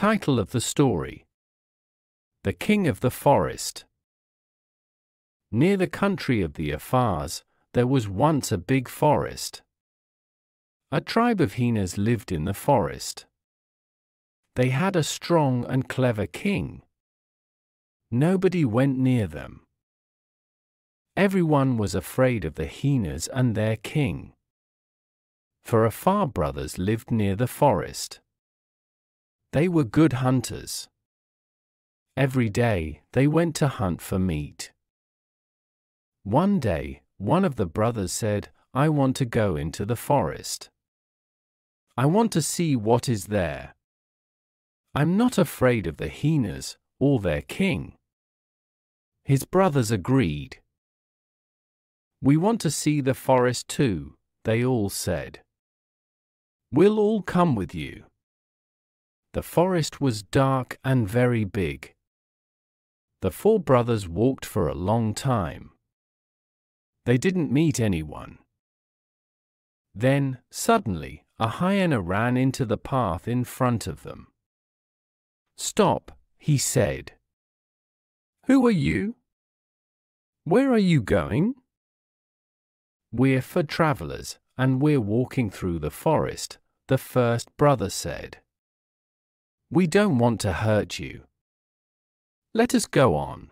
Title of the story The King of the Forest. Near the country of the Afars, there was once a big forest. A tribe of hyenas lived in the forest. They had a strong and clever king. Nobody went near them. Everyone was afraid of the hyenas and their king. Four Afar brothers lived near the forest. They were good hunters. Every day they went to hunt for meat. One day, one of the brothers said, I want to go into the forest. I want to see what is there. I'm not afraid of the hyenas or their king. His brothers agreed. We want to see the forest too, they all said. We'll all come with you. The forest was dark and very big. The four brothers walked for a long time. They didn't meet anyone. Then, suddenly, a hyena ran into the path in front of them. Stop, he said. Who are you? Where are you going? We're four travelers, and we're walking through the forest, the first brother said. We don't want to hurt you. Let us go on.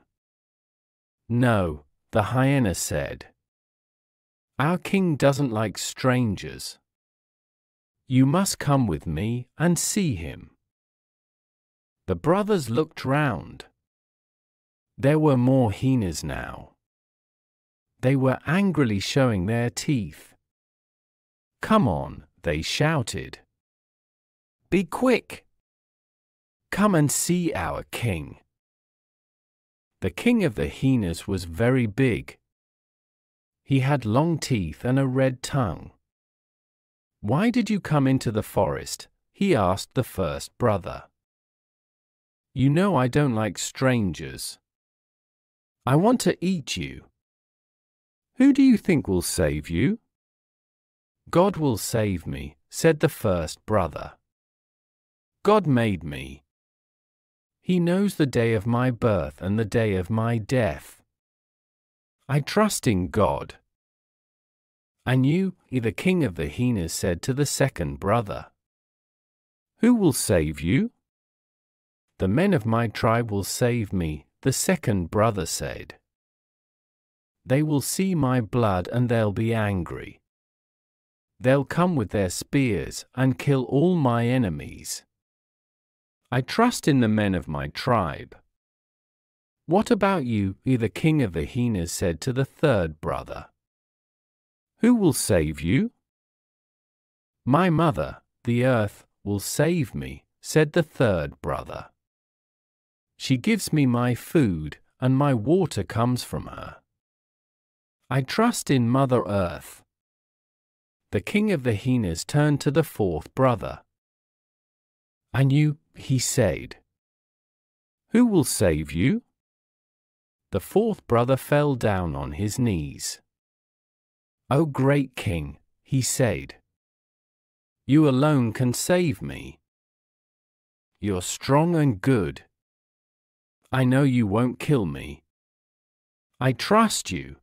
No, the hyena said. Our king doesn't like strangers. You must come with me and see him. The brothers looked round. There were more hyenas now. They were angrily showing their teeth. Come on, they shouted. Be quick! Come and see our king. The king of the hyenas was very big. He had long teeth and a red tongue. Why did you come into the forest? he asked the first brother. You know I don't like strangers. I want to eat you. Who do you think will save you? God will save me, said the first brother. God made me. He knows the day of my birth and the day of my death. I trust in God. And you, the king of the hyenas said to the second brother, Who will save you? The men of my tribe will save me, the second brother said. They will see my blood and they'll be angry. They'll come with their spears and kill all my enemies. I trust in the men of my tribe. What about you? the king of the hyenas said to the third brother. Who will save you? My mother, the earth, will save me, said the third brother. She gives me my food, and my water comes from her. I trust in Mother Earth. The king of the hyenas turned to the fourth brother. And you, he said. Who will save you? The fourth brother fell down on his knees. O great king, he said. You alone can save me. You're strong and good. I know you won't kill me. I trust you.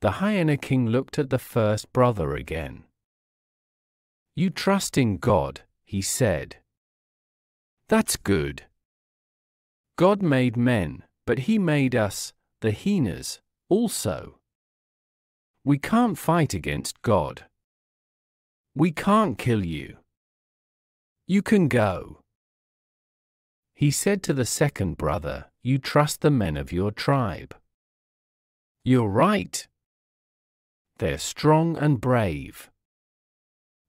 The hyena king looked at the first brother again. You trust in God, he said. That's good. God made men, but he made us, the hyenas, also. We can't fight against God. We can't kill you. You can go. He said to the second brother, You trust the men of your tribe. You're right. They're strong and brave.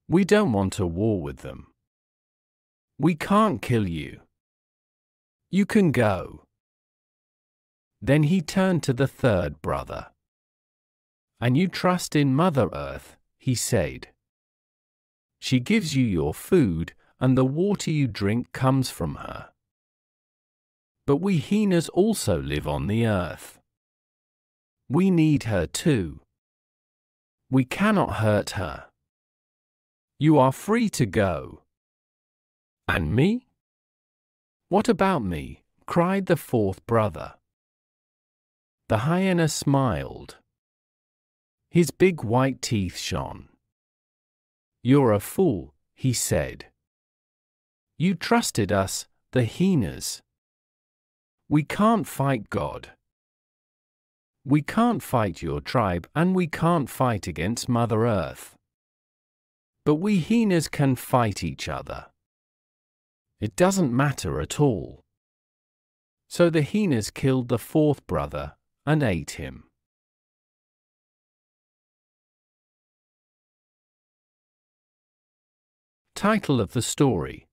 We don't want a war with them. We can't kill you. You can go. Then he turned to the third brother. And you trust in Mother Earth, he said. She gives you your food, and the water you drink comes from her. But we hyenas also live on the earth. We need her too. We cannot hurt her. You are free to go. And me? What about me? cried the fourth brother. The hyena smiled. His big white teeth shone. You're a fool, he said. You trusted us, the hyenas. We can't fight God. We can't fight your tribe and we can't fight against Mother Earth. But we hyenas can fight each other. It doesn't matter at all. So the hyenas killed the fourth brother and ate him. Title of the story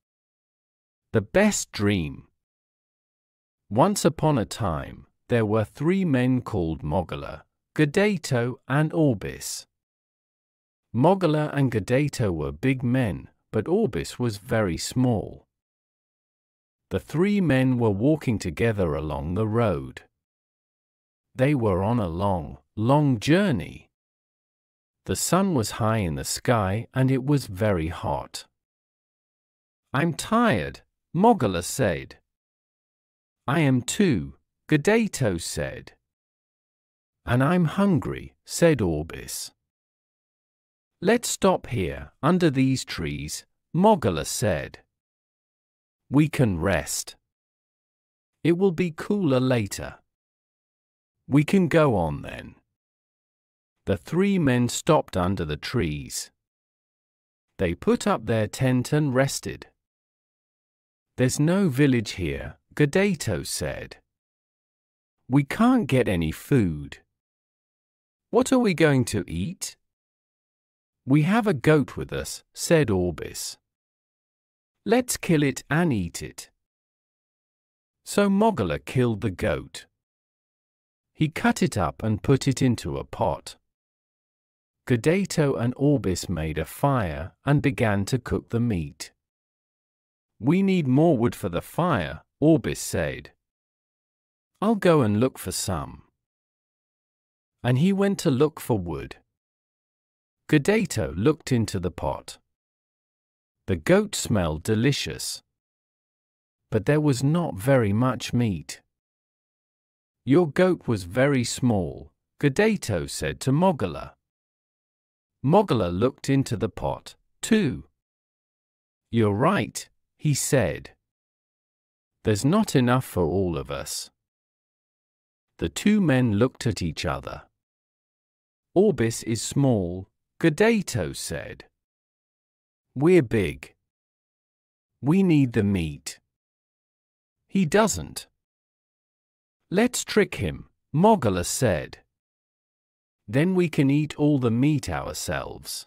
The Best Dream. Once upon a time, there were three men called Mogolla, Gudeito, and Orbis. Mogolla and Gudeito were big men, but Orbis was very small. The three men were walking together along the road. They were on a long, long journey. The sun was high in the sky and it was very hot. I'm tired, Mogolla said. I am too, Gudeito said. And I'm hungry, said Orbis. Let's stop here, under these trees, Mogolla said. We can rest. It will be cooler later. We can go on then. The three men stopped under the trees. They put up their tent and rested. There's no village here, Gudeito said. We can't get any food. What are we going to eat? We have a goat with us, said Orbis. Let's kill it and eat it. So Mogolla killed the goat. He cut it up and put it into a pot. Gudeito and Orbis made a fire and began to cook the meat. We need more wood for the fire, Orbis said. I'll go and look for some. And he went to look for wood. Gudeito looked into the pot. The goat smelled delicious. But there was not very much meat. Your goat was very small, Gudeito said to Mogolla. Mogolla looked into the pot, too. You're right, he said. There's not enough for all of us. The two men looked at each other. Orbis is small, Gudeito said. We're big. We need the meat. He doesn't. Let's trick him, Mogolla said. Then we can eat all the meat ourselves.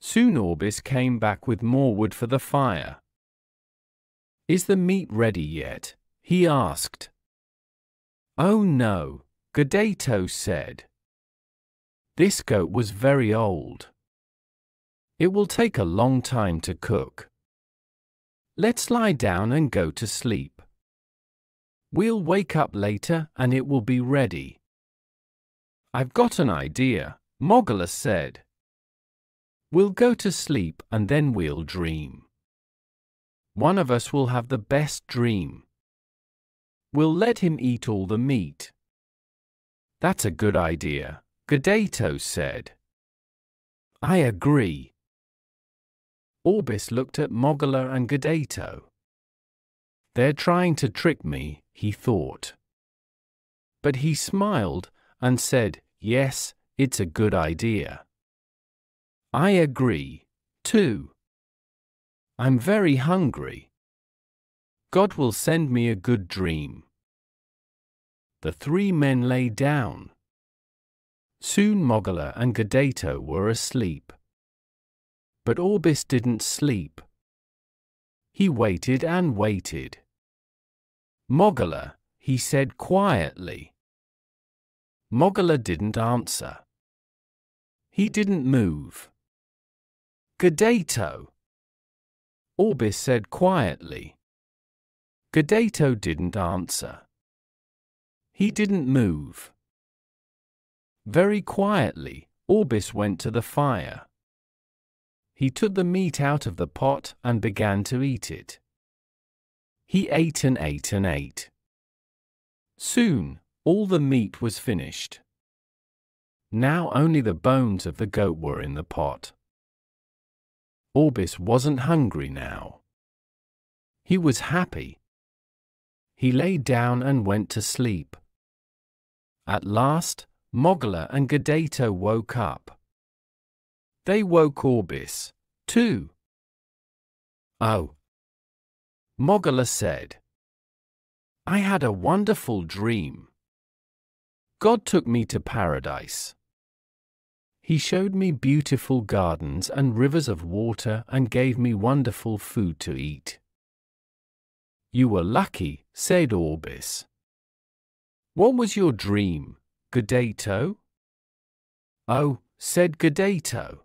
Soon Orbis came back with more wood for the fire. Is the meat ready yet? he asked. Oh no, Gudeito said. This goat was very old. It will take a long time to cook. Let's lie down and go to sleep. We'll wake up later and it will be ready. I've got an idea, Mogolla said. We'll go to sleep and then we'll dream. One of us will have the best dream. We'll let him eat all the meat. That's a good idea, Gudeito said. I agree. Orbis looked at Mogolla and Gudeito. They're trying to trick me, he thought. But he smiled and said, Yes, it's a good idea. I agree, too. I'm very hungry. God will send me a good dream. The three men lay down. Soon Mogolla and Gudeito were asleep. But Orbis didn't sleep. He waited and waited. Mogolla, he said quietly. Mogolla didn't answer. He didn't move. Gudeito. Orbis said quietly. Gudeito didn't answer. He didn't move. Very quietly, Orbis went to the fire. He took the meat out of the pot and began to eat it. He ate and ate and ate. Soon, all the meat was finished. Now only the bones of the goat were in the pot. Orbis wasn't hungry now. He was happy. He lay down and went to sleep. At last, Mogula and Gadato woke up. They woke Orbis, too. Oh. Mogula said. I had a wonderful dream. God took me to paradise. He showed me beautiful gardens and rivers of water and gave me wonderful food to eat. You were lucky, said Orbis. What was your dream, Gadato? Oh, said Gadato.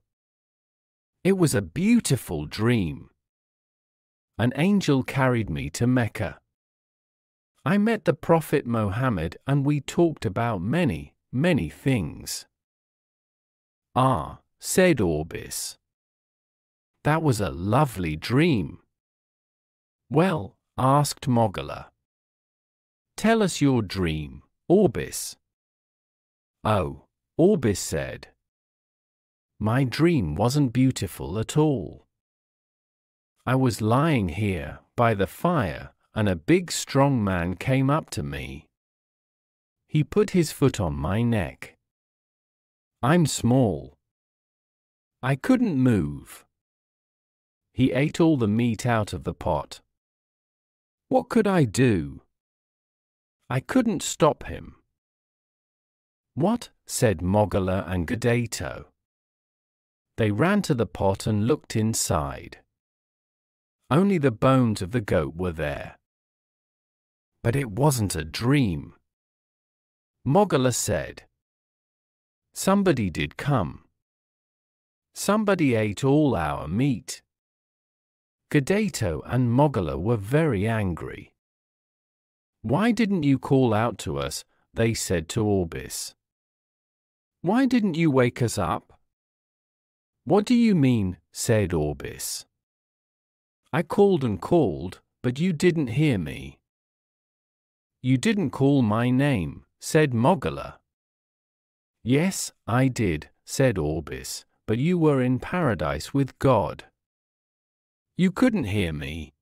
It was a beautiful dream. An angel carried me to Mecca. I met the Prophet Mohammed and we talked about many, many things. Ah, said Orbis. That was a lovely dream. Well, asked Mogula. Tell us your dream, Orbis. Oh, Orbis said. My dream wasn't beautiful at all. I was lying here, by the fire, and a big strong man came up to me. He put his foot on my neck. I'm small. I couldn't move. He ate all the meat out of the pot. What could I do? I couldn't stop him. What? said Mogula and Gadato. They ran to the pot and looked inside. Only the bones of the goat were there. But it wasn't a dream. Mogula said. Somebody did come. Somebody ate all our meat. Gadato and Mogula were very angry. Why didn't you call out to us? they said to Orbis. Why didn't you wake us up? What do you mean? said Orbis. I called and called, but you didn't hear me. You didn't call my name, said Mogula. Yes, I did, said Orbis, but you were in paradise with God. You couldn't hear me.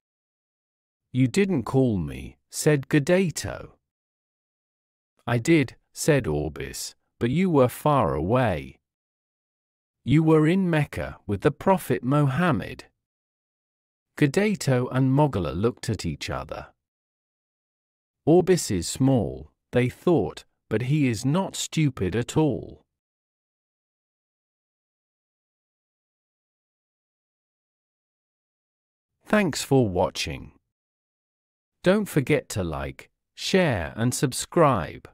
You didn't call me, said Gadato. I did, said Orbis, but you were far away. You were in Mecca with the Prophet Mohammed. Gadato and Mogula looked at each other. Orbis is small, they thought, but he is not stupid at all. Thanks for watching. Don't forget to like, share and subscribe.